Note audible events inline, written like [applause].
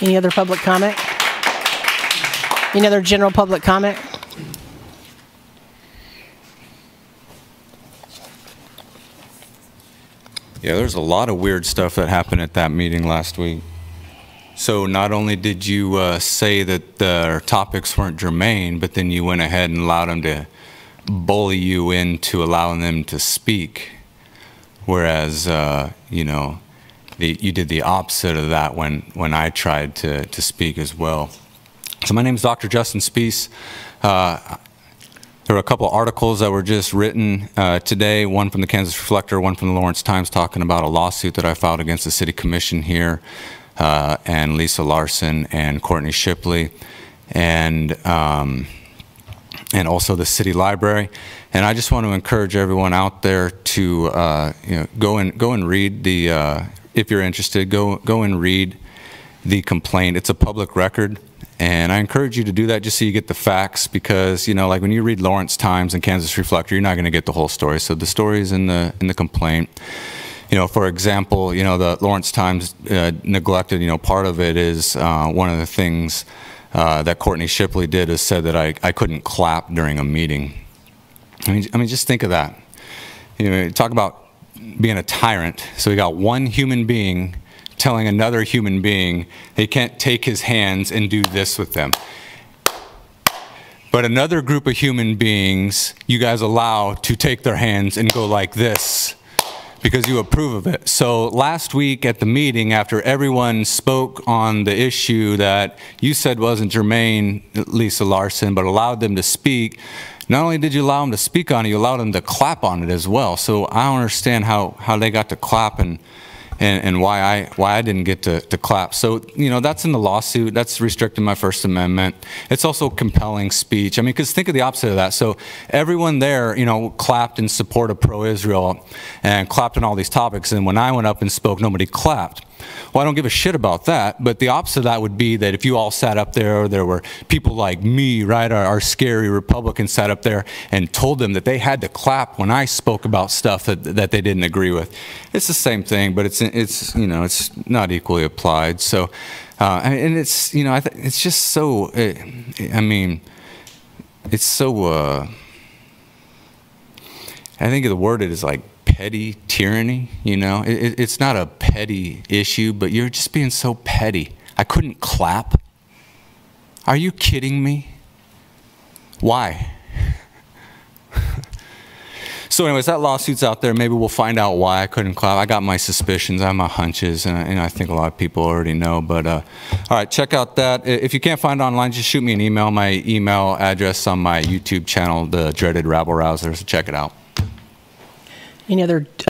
Any other public comment? Any other general public comment? Yeah, there's a lot of weird stuff that happened at that meeting last week. So not only did you uh, say that the topics weren't germane, but then you went ahead and allowed them to bully you into allowing them to speak. Whereas, uh, you know, the, you did the opposite of that when, when I tried to, to speak as well. So my name is Dr. Justin Spiehs. Uh, there were a couple articles that were just written uh, today, one from the Kansas Reflector, one from the Lawrence Times, talking about a lawsuit that I filed against the City Commission here, uh, and Lisa Larsen and Courtney Shipley, and um, and also the City Library. And I just want to encourage everyone out there to uh, you know go and go and read the uh, if you're interested, go go and read the complaint. It's a public record. And I encourage you to do that just so you get the facts because, you know, like when you read Lawrence Times and Kansas Reflector, you're not going to get the whole story. So the story is in the, in the complaint. You know, for example, you know, the Lawrence Times uh, neglected, you know, part of it is uh, one of the things uh, that Courtney Shipley did is said that I, I couldn't clap during a meeting. I mean, I mean, just think of that. You know, talk about being a tyrant. So we got one human being telling another human being they can't take his hands and do this with them. But another group of human beings you guys allow to take their hands and go like this because you approve of it. So last week at the meeting, after everyone spoke on the issue that you said wasn't germane, Lisa Larsen, but allowed them to speak, not only did you allow them to speak on it, you allowed them to clap on it as well. So I don't understand how, how they got to clap and and, and why I why I didn't get to, to clap. So you know that's in the lawsuit. That's restricting my First Amendment. It's also compelling speech. I mean, because think of the opposite of that. So everyone there, you know, clapped in support of pro-Israel and clapped on all these topics. And when I went up and spoke, nobody clapped. Well, I don't give a shit about that, but the opposite of that would be that if you all sat up there, or there were people like me, right, our, our scary Republicans sat up there and told them that they had to clap when I spoke about stuff that, that they didn't agree with. It's the same thing, but it's, it's you know, it's not equally applied. So, uh, and it's, you know, I it's just so, it, I mean, it's so, uh, I think the word it is like petty tyranny, you know? It, it's not a petty issue, but you're just being so petty. I couldn't clap. Are you kidding me? Why? [laughs] so anyways, that lawsuit's out there. Maybe we'll find out why I couldn't clap. I got my suspicions, I have my hunches, and, and I think a lot of people already know. But uh, all right, check out that. If you can't find it online, just shoot me an email. My email address on my YouTube channel, the Dreaded Rabble Rouser. So check it out. Any other